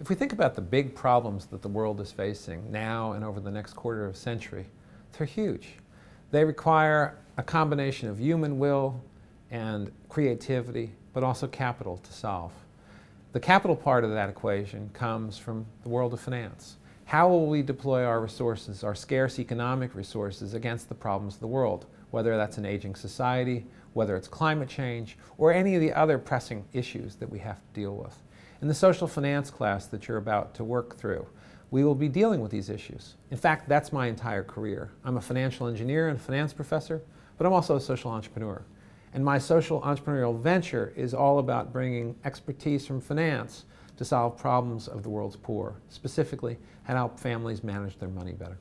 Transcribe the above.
If we think about the big problems that the world is facing now and over the next quarter of a century, they're huge. They require a combination of human will and creativity, but also capital to solve. The capital part of that equation comes from the world of finance. How will we deploy our resources, our scarce economic resources, against the problems of the world, whether that's an aging society, whether it's climate change, or any of the other pressing issues that we have to deal with? In the social finance class that you're about to work through, we will be dealing with these issues. In fact, that's my entire career. I'm a financial engineer and finance professor, but I'm also a social entrepreneur. And my social entrepreneurial venture is all about bringing expertise from finance to solve problems of the world's poor, specifically to help families manage their money better.